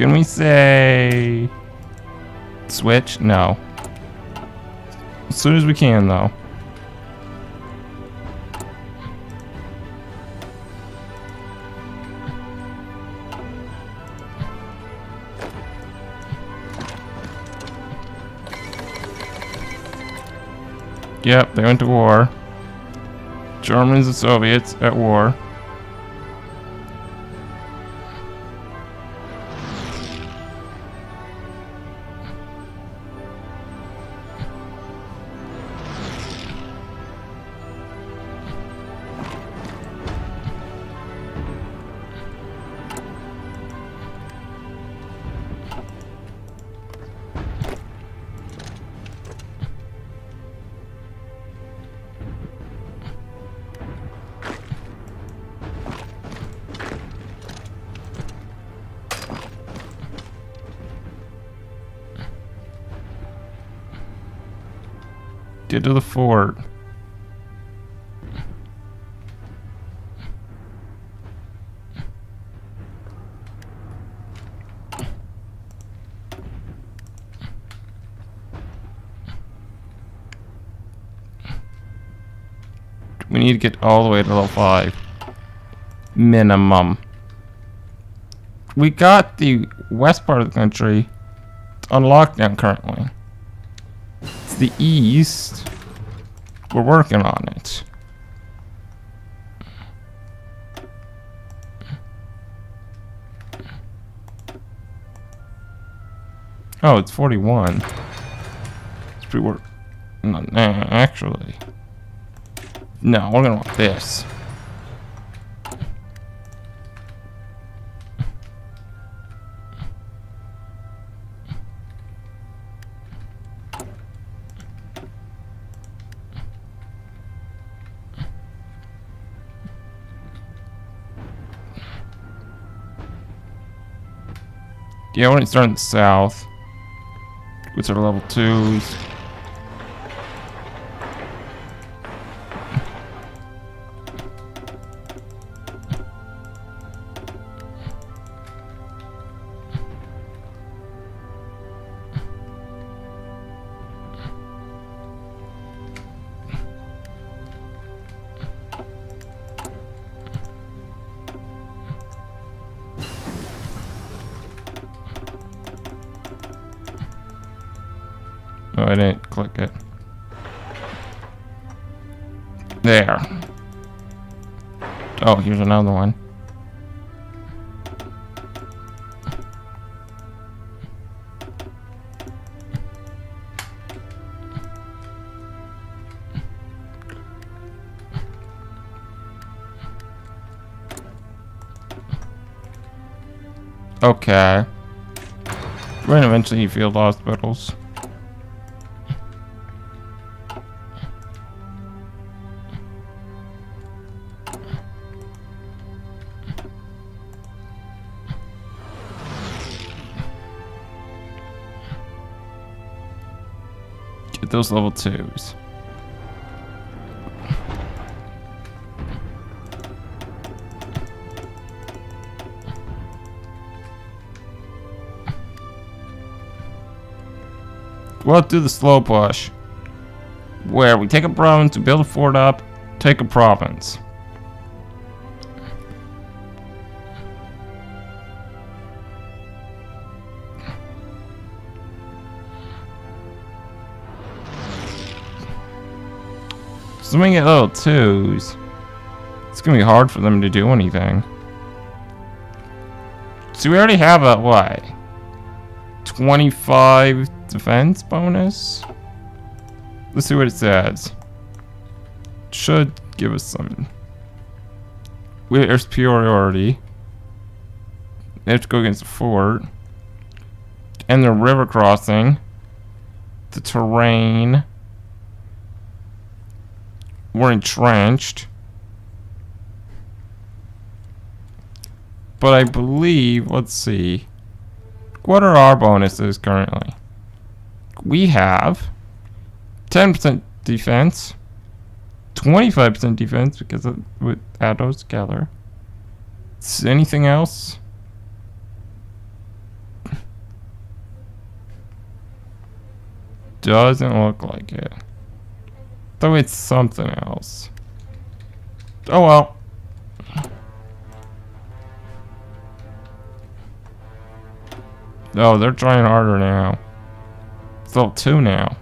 Can we say switch? No. As soon as we can, though. Yep, they went to war. Germans and Soviets at war. Get to the fort. We need to get all the way to level 5. Minimum. We got the west part of the country on lockdown currently the east. We're working on it. Oh, it's 41. It's pretty work. No, actually. No, we're gonna want this. Yeah, we're starting south. Go to level 2s. I didn't click it. There. Oh, here's another one. Okay. We're gonna eventually field those level twos. We'll do the slow push. Where we take a province, to build a fort up, take a province. Swimming at level twos. It's gonna be hard for them to do anything. So we already have a what? 25 defense bonus? Let's see what it says. Should give us some. We There's superiority. They have to go against the fort. And the river crossing. The terrain were entrenched. But I believe, let's see, what are our bonuses currently? We have 10% defense, 25% defense because of, with add those together. Anything else? Doesn't look like it. Though it's something else. Oh well. Oh, they're trying harder now. It's level 2 now.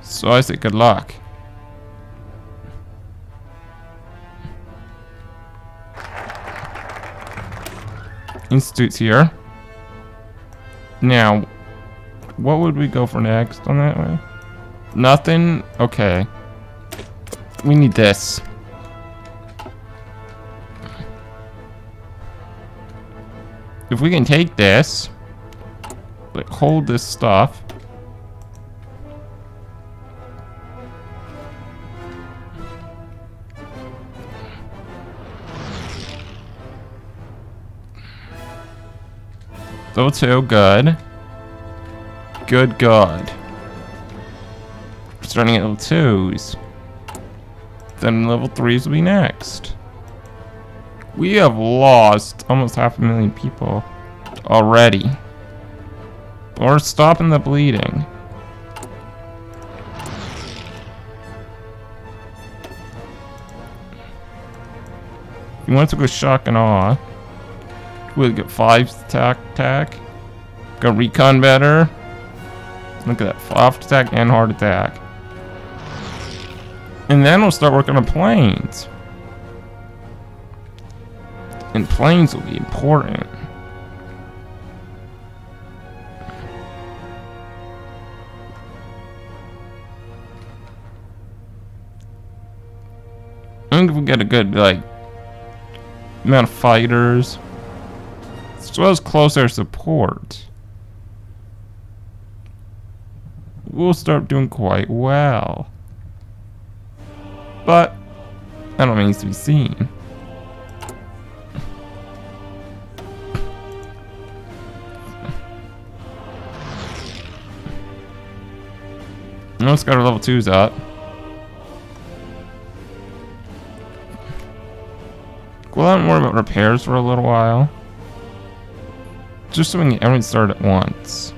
So I say good luck. Institute's here. Now, what would we go for next on that way? Nothing? Okay. We need this. If we can take this, like hold this stuff. Level 2, good. Good God. Starting at level 2s. Then level 3s will be next. We have lost almost half a million people already. Or stopping the bleeding. You want to go shock and awe. We'll get five attack attack. Go recon better. Look at that. Soft attack and hard attack. And then we'll start working on planes. And planes will be important. I think if we get a good, like, amount of fighters, as well as close air support, we'll start doing quite well. But, that remains to be seen. Let's got our level 2s up. We'll have more about repairs for a little while. Just so we can everything started at once.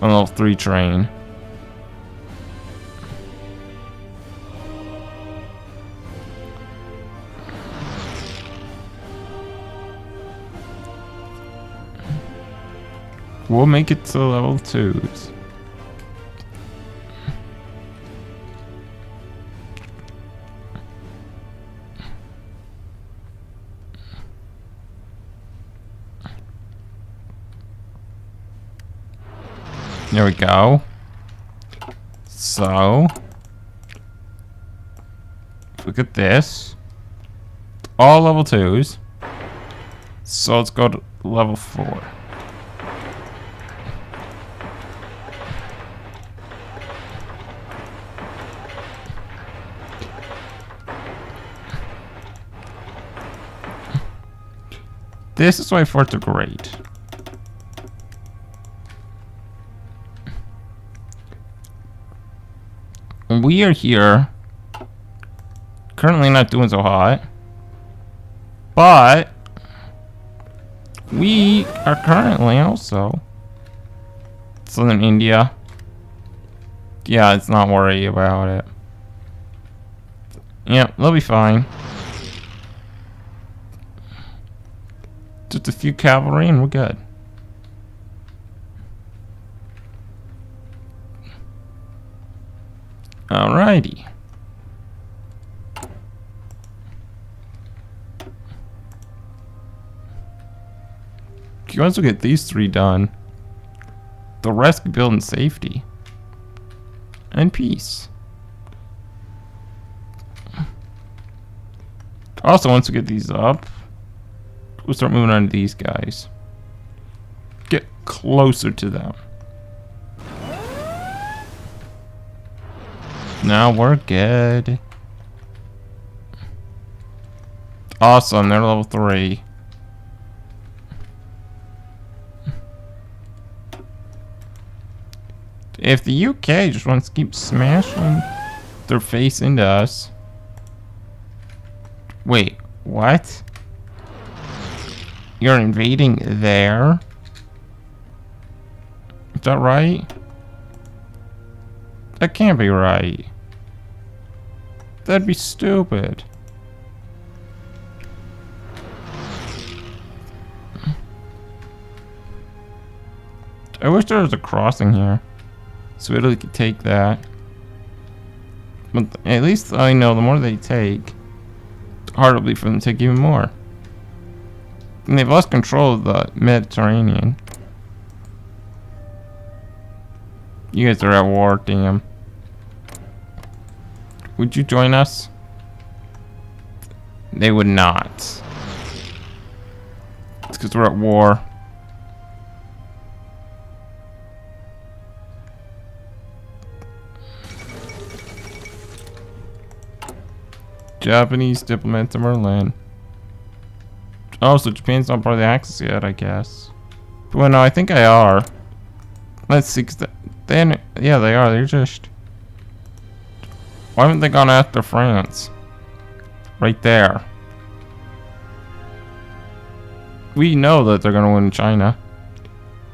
On level 3 train. We'll make it to level 2s. There we go. So, look at this. All level 2s. So let's go to level 4. This is why forts are great. We are here. Currently not doing so hot. But we are currently also Southern India. Yeah, it's not worry about it. Yep, they'll be fine. Just a few cavalry and we're good. Alrighty. You also get these three done. The rest can build in safety. And peace. Also, once we get these up, we'll start moving on to these guys. Get closer to them. Now we're good. Awesome, they're level 3. If the UK just wants to keep smashing their face into us. Wait, what? You're invading there? Is that right? That can't be right. That'd be stupid. I wish there was a crossing here. So Italy could take that. But at least I know the more they take, the harder it'll be for them to take even more. They've lost control of the Mediterranean. You guys are at war, damn. Would you join us? They would not. It's because we're at war. Japanese diplomat to Berlin. Oh, so Japan's not part of the Axis yet, I guess. Well, no, I think I are. Let's see, cause then, yeah, they are. They're just. Why haven't they gone after France? Right there. We know that they're gonna win China.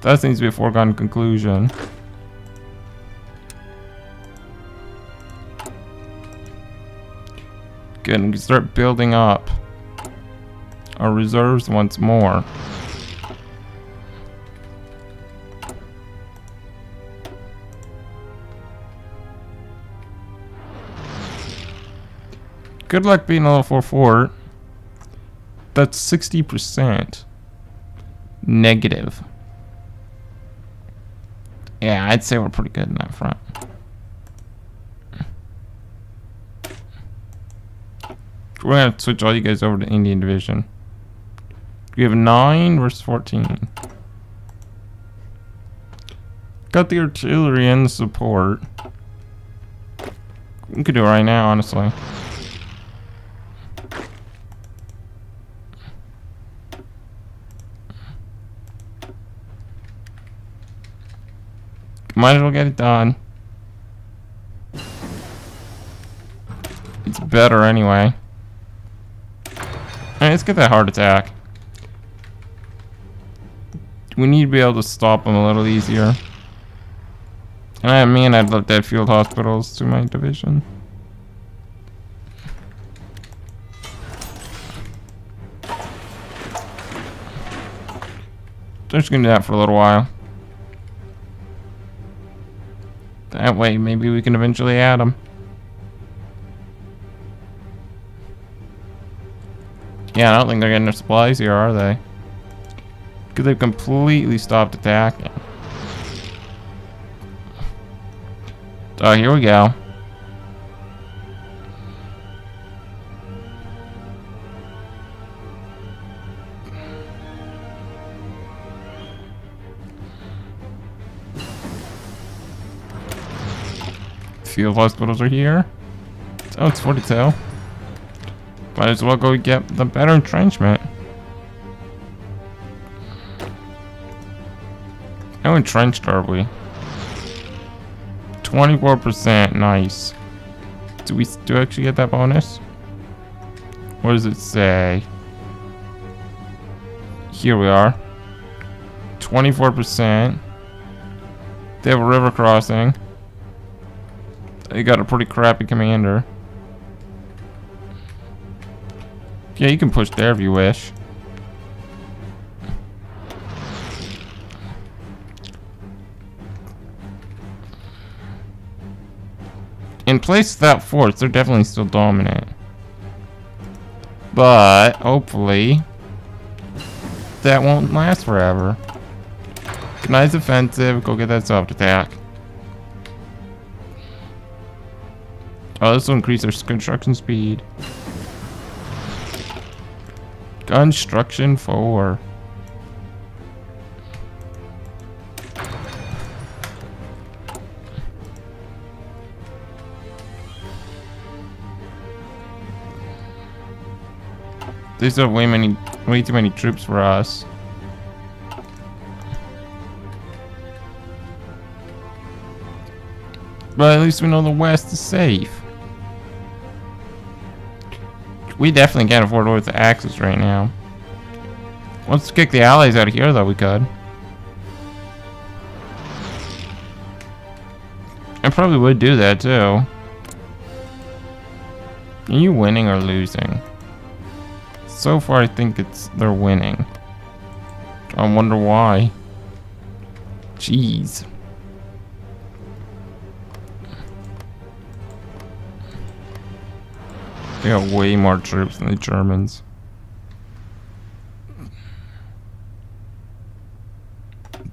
That seems to be a foregone conclusion. Good, we can start building up our reserves once more. Good luck being a level 4 fort. That's 60%. Negative. Yeah, I'd say we're pretty good in that front. We're gonna switch all you guys over to Indian Division. We have 9 versus 14. Got the artillery and the support. We could do it right now, honestly. Might as well get it done. It's better anyway. Let's get that hard attack. We need to be able to stop them a little easier. And I mean I'd love add field hospitals to my division. Just gonna do that for a little while. That way, maybe we can eventually add them. Yeah, I don't think they're getting their supplies here, are they? Because they've completely stopped attacking. Oh, here we go. Field hospitals are here. Oh, it's 42. Might as well go get the better entrenchment. How entrenched are we? 24%, nice. Do we do we actually get that bonus? What does it say? Here we are. 24%. They have a river crossing. They got a pretty crappy commander. Yeah, you can push there if you wish. In place of that force, they're definitely still dominant. But, hopefully, that won't last forever. Nice offensive, go get that soft attack. Oh, this will increase our construction speed. Construction 4. These are way many, way too many troops for us. But at least we know the West is safe. We definitely can't afford with the Axis right now. Let's kick the Allies out of here, though, we could. I probably would do that too. Are you winning or losing? So far, I think it's they're winning. I wonder why. Jeez. They got way more troops than the Germans.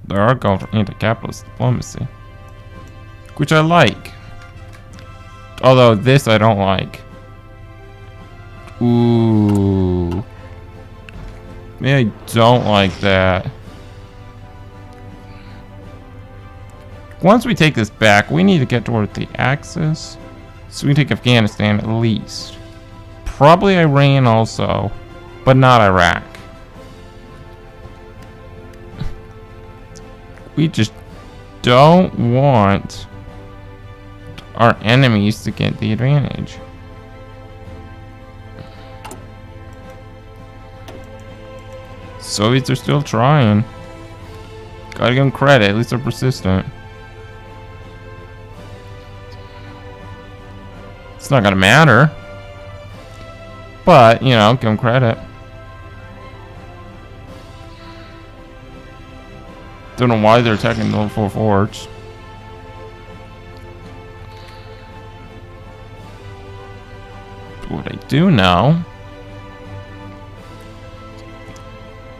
They are going for anti-capitalist diplomacy. Which I like. Although this I don't like. Ooh. Maybe I don't like that. Once we take this back, we need to get toward the Axis. So we take Afghanistan at least. Probably Iran also, but not Iraq. We just don't want our enemies to get the advantage. Soviets are still trying. Gotta give them credit, at least they're persistent. It's not gonna matter. But, you know, give them credit. Don't know why they're attacking the four forts. What I do know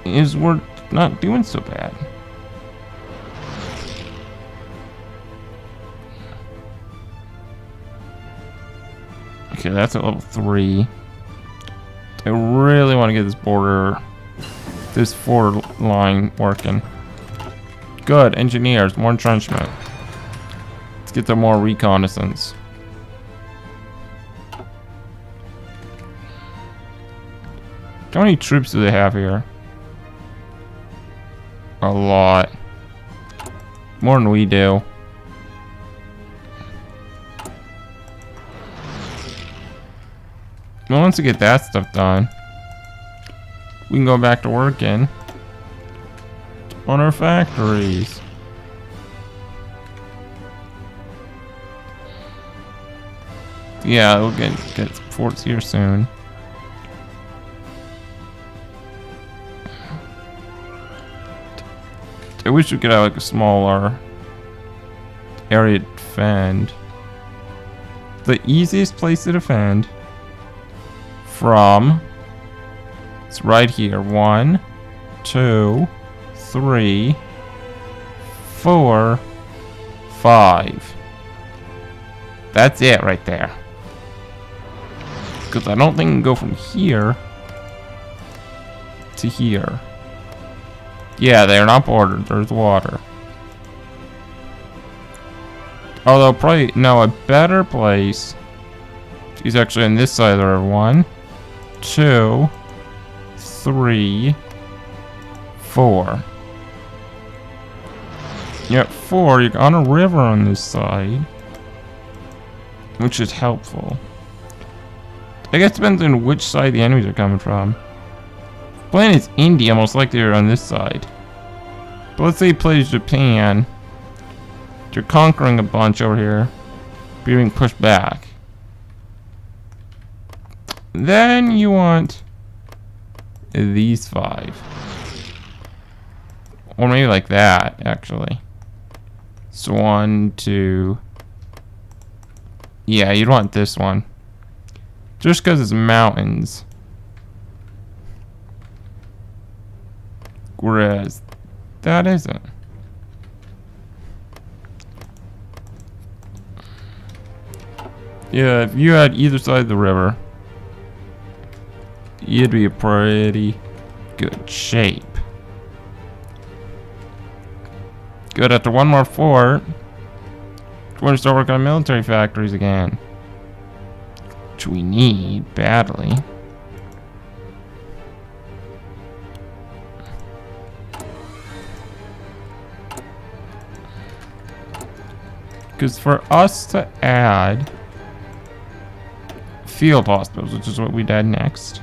is we're not doing so bad. Okay, that's at level 3. I really want to get this border, this forward line working. Good, engineers, more entrenchment. Let's get them more reconnaissance. How many troops do they have here? A lot. More than we do. Well, once we get that stuff done, we can go back to working on our factories. Yeah, we'll get, get forts here soon. I wish we could have like a smaller area to defend. The easiest place to defend from it's right here. One, two, three, four, five. That's it right there. Because I don't think I can go from here to here. Yeah, they're not bordered. There's water. Although, probably, no, a better place is actually on this side of the river. One, two, three, four. Yep, four. You're on a river on this side. Which is helpful. I guess it depends on which side the enemies are coming from. Plan is India, most likely they're on this side. But let's say he plays Japan. You're conquering a bunch over here. Being pushed back. Then you want these five. Or maybe like that, actually. So one, two. Yeah, you'd want this one. Just because it's mountains. Whereas that isn't. Yeah, if you had either side of the river, you'd be a pretty good shape. Good, after one more fort, we're to start working on military factories again. Which we need badly. Because for us to add field hospitals, which is what we'd add next,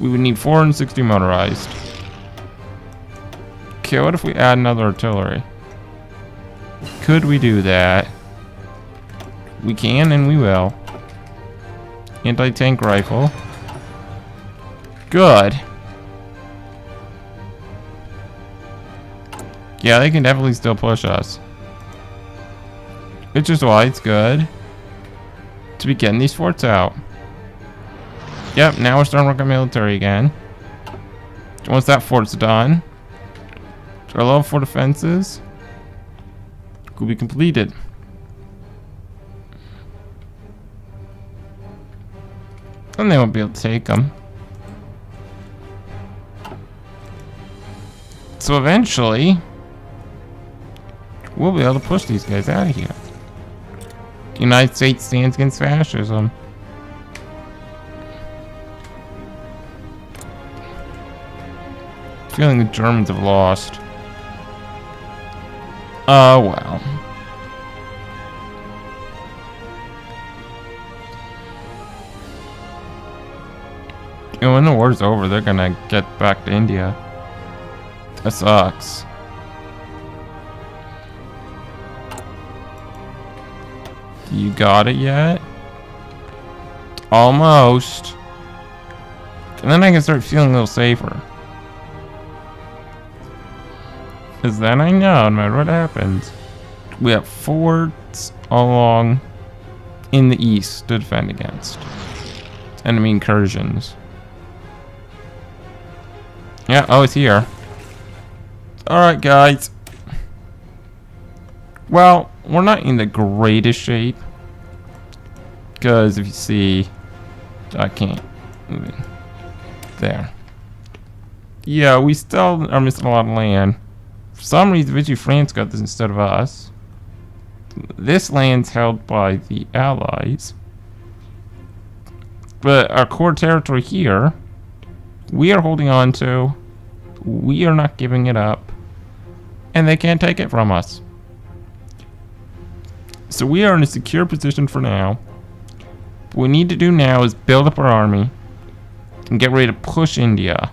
we would need 460 motorized. Okay, what if we add another artillery? Could we do that? We can and we will. Anti-tank rifle. Good. Yeah, they can definitely still push us. Which is why it's good to be getting these forts out. Yep, now we're starting working military again. Once that fort's done, our level 4 defenses will be completed. And they won't be able to take them. So eventually, we'll be able to push these guys out of here. United States stands against fascism. Feeling the Germans have lost. Oh, well. When the war's over, they're gonna get back to India. That sucks. You got it yet? Almost. And then I can start feeling a little safer. Because then I know no matter what happens, we have forts along in the east to defend against enemy incursions. Yeah, oh, it's here. Alright, guys. Well, we're not in the greatest shape. Because if you see, I can't. There. Yeah, we still are missing a lot of land. For some reason, Vichy France got this instead of us. This land's held by the Allies. But our core territory here, we are holding on to. We are not giving it up. And they can't take it from us. So we are in a secure position for now. What we need to do now is build up our army and get ready to push India.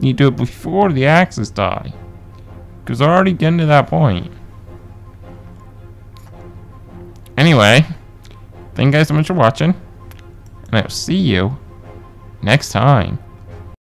Need to do it before the Axis die. Because they're already getting to that point. Anyway, thank you guys so much for watching. And I'll see you next time.